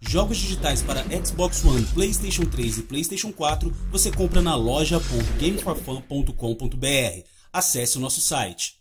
Jogos digitais para Xbox One, PlayStation 3 e PlayStation 4 você compra na loja.gameforfun.com.br. Acesse o nosso site.